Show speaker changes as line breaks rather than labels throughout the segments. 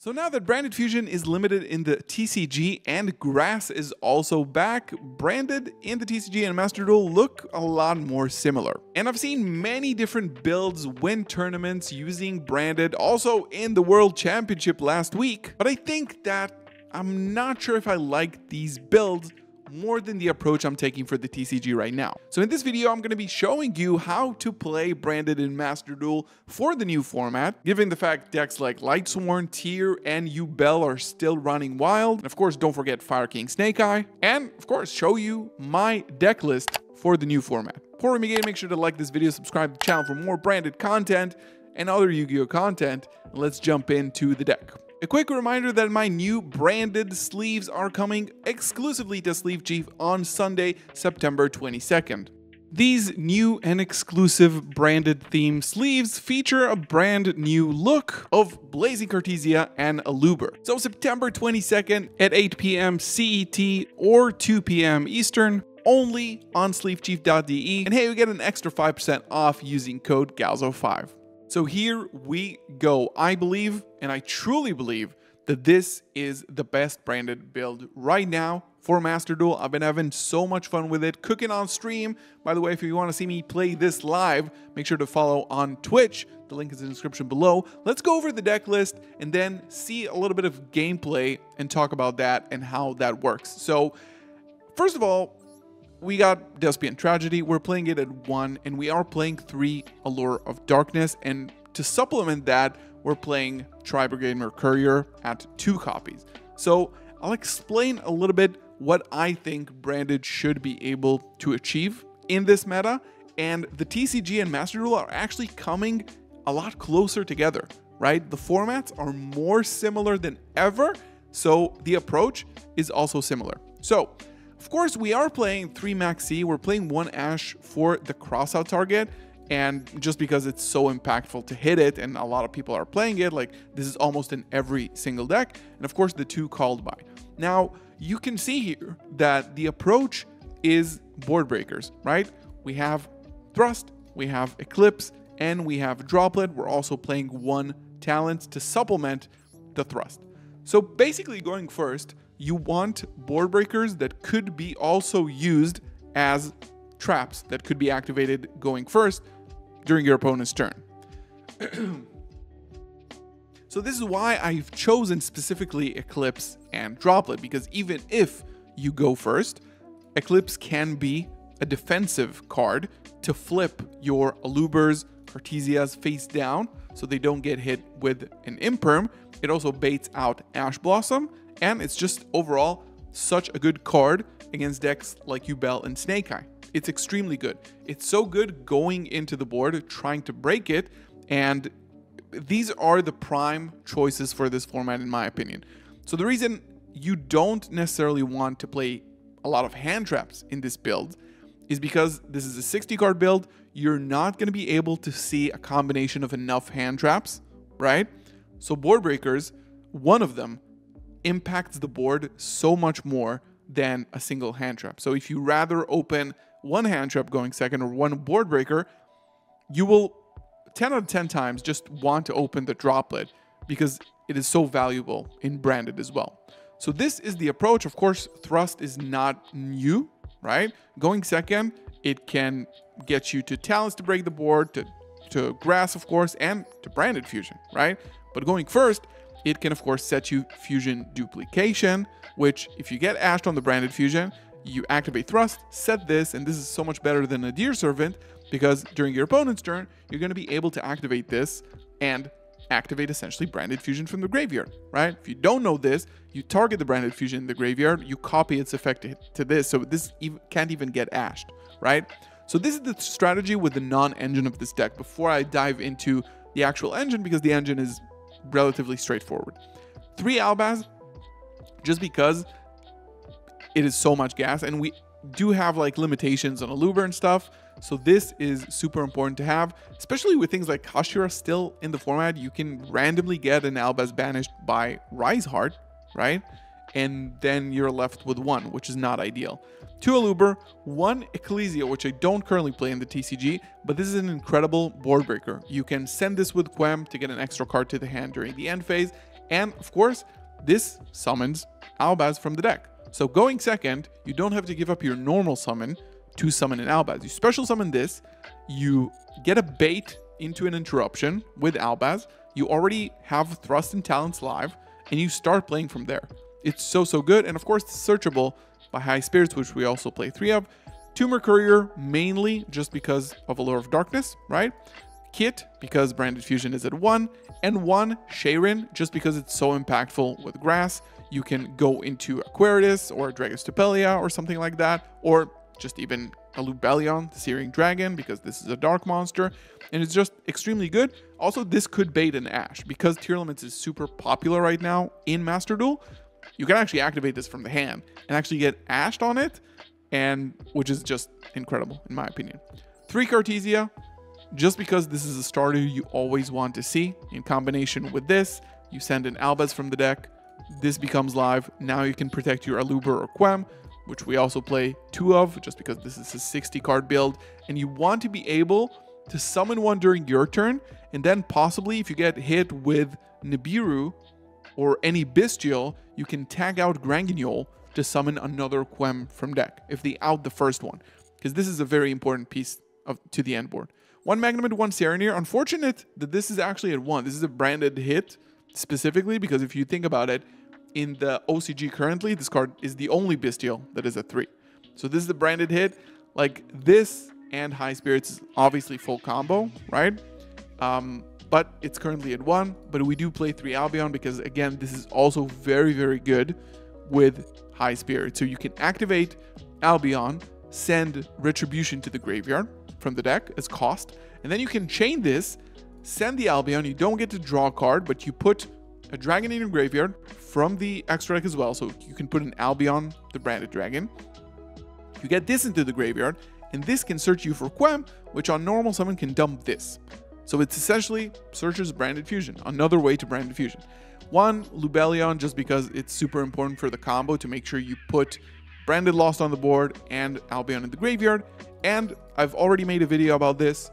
So now that Branded Fusion is limited in the TCG and Grass is also back, Branded in the TCG and Master Duel look a lot more similar. And I've seen many different builds win tournaments using Branded, also in the World Championship last week, but I think that I'm not sure if I like these builds more than the approach I'm taking for the TCG right now. So in this video, I'm going to be showing you how to play Branded in Master Duel for the new format, given the fact decks like Lightsworn, Tear, and Yubel are still running wild. And of course, don't forget Fire King Snake Eye. And of course, show you my deck list for the new format. We begin, make sure to like this video, subscribe to the channel for more branded content and other Yu-Gi-Oh content. And Let's jump into the deck. A quick reminder that my new branded sleeves are coming exclusively to Sleeve Chief on Sunday, September 22nd. These new and exclusive branded theme sleeves feature a brand new look of Blazing Cartesia and Aluber. So September 22nd at 8 p.m. CET or 2 p.m. Eastern, only on sleevechief.de. And hey, we get an extra 5% off using code GALZO5. So here we go. I believe, and I truly believe, that this is the best branded build right now for Master Duel. I've been having so much fun with it, cooking on stream. By the way, if you want to see me play this live, make sure to follow on Twitch. The link is in the description below. Let's go over the deck list and then see a little bit of gameplay and talk about that and how that works. So, first of all, we got Despian Tragedy. We're playing it at one, and we are playing three Allure of Darkness. And to supplement that, we're playing Tri Brigade Mercourier at two copies. So I'll explain a little bit what I think Branded should be able to achieve in this meta. And the TCG and Master Duel are actually coming a lot closer together, right? The formats are more similar than ever. So the approach is also similar. So of course, we are playing 3 Maxi. We're playing 1 Ash for the crossout target. And just because it's so impactful to hit it, and a lot of people are playing it, like this is almost in every single deck. And of course, the two called by. Now, you can see here that the approach is board breakers, right? We have Thrust, we have Eclipse, and we have Droplet. We're also playing one talent to supplement the Thrust. So basically, going first, you want board breakers that could be also used as traps that could be activated going first during your opponent's turn. so this is why I've chosen specifically Eclipse and Droplet, because even if you go first, Eclipse can be a defensive card to flip your Alubers, Cartesias face down so they don't get hit with an Imperm. It also baits out Ash Blossom and it's just overall such a good card against decks like Yubel and Snake Eye. It's extremely good. It's so good going into the board, trying to break it, and these are the prime choices for this format, in my opinion. So the reason you don't necessarily want to play a lot of hand traps in this build is because this is a 60 card build. You're not going to be able to see a combination of enough hand traps, right? So board breakers, one of them impacts the board so much more than a single hand trap. So if you rather open one hand trap going second or one board breaker, you will 10 out of 10 times just want to open the droplet because it is so valuable in branded as well. So this is the approach. Of course, thrust is not new, right? Going second, it can get you to talents to break the board, to, to grass, of course, and to branded fusion, right? But going first, it can of course set you fusion duplication, which if you get ashed on the branded fusion, you activate thrust, set this, and this is so much better than a deer servant because during your opponent's turn, you're going to be able to activate this and activate essentially branded fusion from the graveyard, right? If you don't know this, you target the branded fusion in the graveyard, you copy its effect to this, so this can't even get ashed, right? So this is the strategy with the non-engine of this deck before I dive into the actual engine because the engine is relatively straightforward. Three Albaz, just because it is so much gas, and we do have like limitations on Aluber and stuff. So this is super important to have, especially with things like Kashtira still in the format. You can randomly get an Albaz banished by Rise Heart, right? And then you're left with one, which is not ideal. Two Aluber, one Ecclesia, which I don't currently play in the TCG, but this is an incredible board breaker. You can send this with Quem to get an extra card to the hand during the end phase, And of course, this summons Albaz from the deck. So going second, you don't have to give up your normal summon to summon an Albaz. You special summon this, you get a bait into an interruption with Albaz, you already have Thrust and Talents live, and you start playing from there. It's so, so good, and of course, searchable by High Spirits, which we also play three of. Tumor Courier, mainly just because of Allure of Darkness, right? Kit, because Branded Fusion is at 1, and 1 Sharon, just because it's so impactful with Grass. You can go into Aquarius or Dragostapelia or something like that, or just even a Lubellion, the Searing Dragon, because this is a dark monster, and it's just extremely good. Also, this could bait an Ash, because Tearlaments is super popular right now in Master Duel. You can actually activate this from the hand and actually get Ashed on it, and which is just incredible in my opinion. Three Cartesia, just because this is a starter you always want to see. In combination with this, you send an Albaz from the deck, this becomes live. Now you can protect your Aluber or Quem, which we also play two of, just because this is a 60 card build, and you want to be able to summon one during your turn, and then possibly if you get hit with Nibiru or any Bystial, you can tag out Granguignol to summon another Quem from deck, if they out the first one, because this is a very important piece of to the end board. One Magnum and one Saronir. Unfortunate that this is actually at one. This is a branded hit specifically because if you think about it, in the OCG currently, this card is the only Bystial that is a 3. So this is the branded hit. Like this and High Spirits is obviously full combo, right? Um, but it's currently at 1. But we do play 3 Albion because, again, this is also very, very good with High Spirit. So you can activate Albion, send Retribution to the graveyard from the deck as cost, and then you can chain this, send the Albion. You don't get to draw a card, but you put a dragon in your graveyard from the extra deck as well. So you can put an Albion, the branded dragon. You get this into the graveyard, and this can search you for Quem, which on normal summon can dump this. So it's essentially searches branded fusion, another way to branded fusion. One, Lubellion, just because it's super important for the combo to make sure you put branded Lost on the board and Albion in the graveyard. And I've already made a video about this.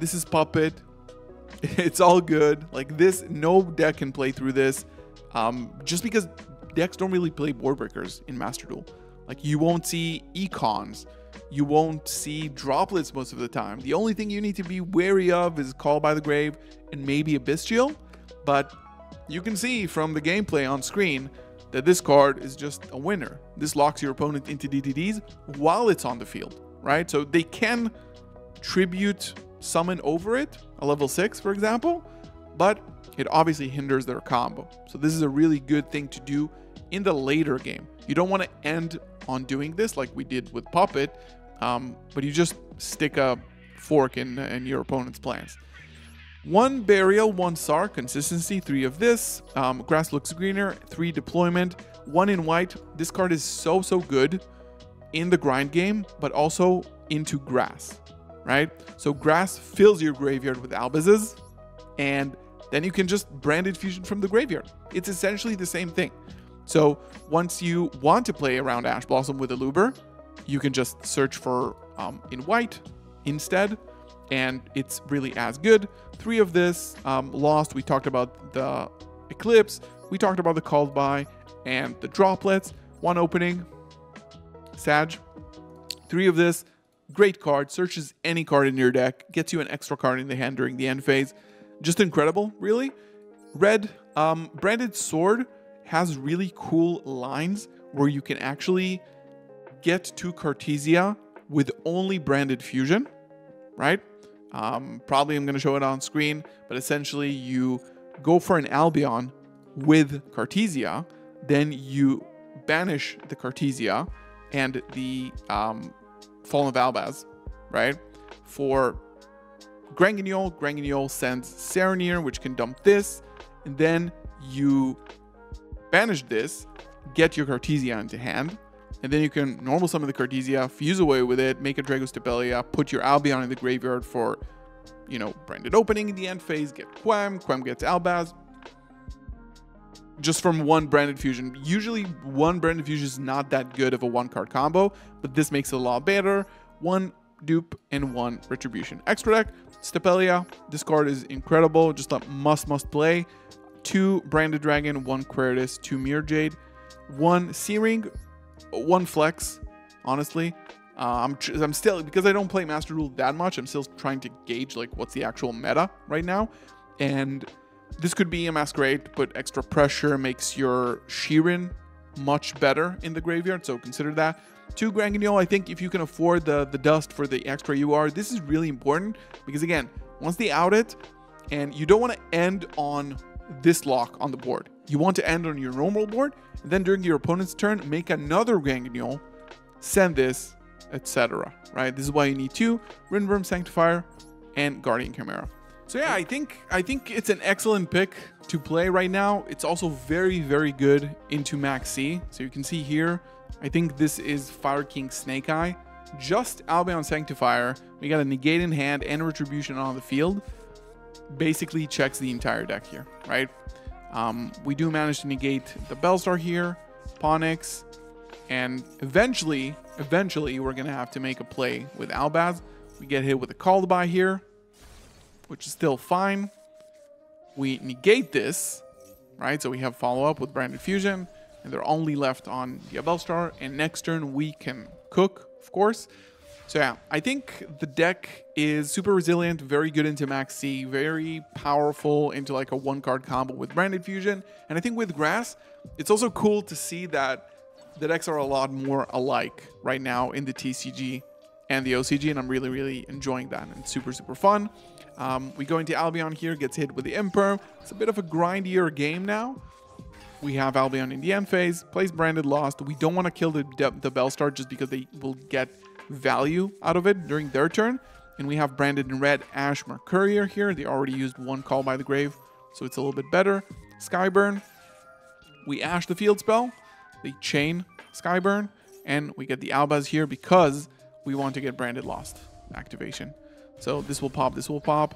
This is Puppet. It's all good. Like this, no deck can play through this. Um, just because decks don't really play board breakers in Master Duel. Like you won't see econs. You won't see droplets most of the time. The only thing you need to be wary of is Call by the Grave and maybe a Bystial. But you can see from the gameplay on screen that this card is just a winner. This locks your opponent into DTDs while it's on the field, right? So they can tribute summon over it, a level 6 for example, but it obviously hinders their combo. So this is a really good thing to do in the later game. You don't want to end on doing this like we did with Puppet, um, but you just stick a fork in, in your opponent's plans. One burial, one SAR, consistency, three of this. Um, grass looks greener, three deployment, one in white. This card is so, so good in the grind game, but also into grass, right? So grass fills your graveyard with albazes, and then you can just branded fusion from the graveyard. It's essentially the same thing. So once you want to play around Ash Blossom with a Luber, you can just search for um, in white instead, and it's really as good. Three of this um, lost. We talked about the Eclipse. We talked about the called by and the droplets. One opening, Sag. Three of this. Great card. Searches any card in your deck. Gets you an extra card in the hand during the end phase. Just incredible, really. Red, um, Branded Sword has really cool lines where you can actually get to Cartesia with only branded fusion, right? Um, probably I'm going to show it on screen, but essentially you go for an Albion with Cartesia, then you banish the Cartesia and the um, Fallen of Albaz, right? For Granguignol, Granguignol sends Saronir, which can dump this, and then you banish this, get your Cartesia into hand, and then you can normal summon the Cartesia, fuse away with it, make a Dragostapelia, put your Albion in the graveyard for, you know, branded opening in the end phase, get Quem, Quem gets Albaz. Just from one branded fusion. Usually one branded fusion is not that good of a one card combo, but this makes it a lot better. One dupe and one retribution. Extra deck, Stapelia. This card is incredible, just a must must play. Two Branded Dragon, one Quaeritis, two Mirror Jade, one Searing, one Flex, honestly. Uh, I'm, tr- I'm still, because I don't play Master Duel that much, I'm still trying to gauge like what's the actual meta right now. And this could be a Masquerade put extra pressure, makes your Shirin much better in the graveyard, so consider that. Two Granguignol, I think if you can afford the, the dust for the extra UR, this is really important because again, once they out it, and you don't want to end on this lock on the board. You want to end on your normal board, and then during your opponent's turn, make another Granguignol, send this, etc. Right? This is why you need two Rinworm Sanctifier and Guardian Chimera. So yeah, I think I think it's an excellent pick to play right now. It's also very very good into Max C. So you can see here, I think this is Fire King Snake Eye. Just Albion Sanctifier, we got a negate in hand and retribution on the field. Basically checks the entire deck here, right? Um, we do manage to negate the Bellstar here, Ponix, and eventually, eventually we're gonna have to make a play with Albaz. We get hit with a call to buy here, which is still fine. We negate this, right? So we have follow up with Branded Fusion, and they're only left on the Bellstar. And next turn we can cook, of course. So yeah, I think the deck is super resilient, very good into Max C, very powerful into like a one card combo with Branded Fusion. And I think with Grass, it's also cool to see that the decks are a lot more alike right now in the TCG and the OCG, and I'm really, really enjoying that. And it's super, super fun. Um, we go into Albion here, gets hit with the Imperm. It's a bit of a grindier game now. We have Albion in the end phase, plays Branded Lost. We don't want to kill the, the Bellstar just because they will get value out of it during their turn. And we have Branded in red Ash Mercurier here. They already used one Call by the Grave, so it's a little bit better. Skyburn. We Ash the field spell. They chain Skyburn. And we get the Albaz here because we want to get Branded Lost activation. So this will pop, this will pop.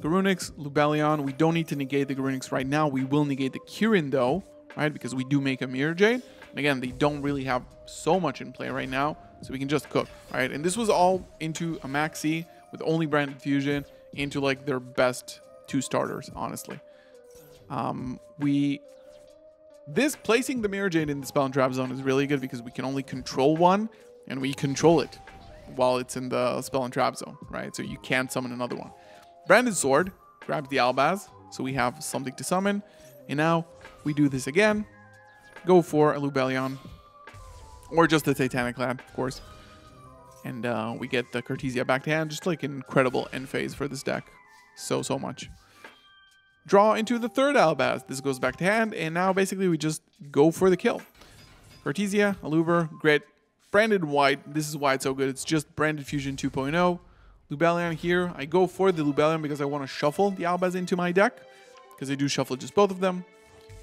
Garunix, Lubellion. We don't need to negate the Garunix right now. We will negate the Kirin though, right? Because we do make a Mirror Jade. And again, they don't really have so much in play right now, so we can just cook, right? And this was all into a Maxi with only Branded Fusion into like their best two starters, honestly. Um, we this placing the Mirror Jade in the spell and trap zone is really good because we can only control one and we control it while it's in the spell and trap zone, right? So you can't summon another one. Branded Sword grabs the Albaz, so we have something to summon. And now we do this again. Go for a Lubellion. Or just the Titaniklad, of course. And uh, we get the Cartesia back to hand. Just like incredible end phase for this deck. So, so much. Draw into the third Albaz. This goes back to hand. And now basically we just go for the kill. Cartesia, Aluber, Grit, Branded White. This is why it's so good. It's just Branded Fusion 2.0. Lubellion here. I go for the Lubellion because I want to shuffle the Albaz into my deck. Because I do shuffle just both of them.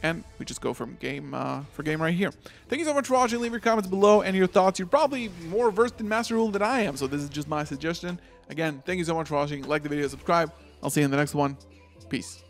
And we just go from game uh, for game right here. Thank you so much for watching. Leave your comments below and your thoughts. You're probably more versed in Master Duel than I am. So this is just my suggestion. Again, thank you so much for watching. Like the video, subscribe. I'll see you in the next one. Peace.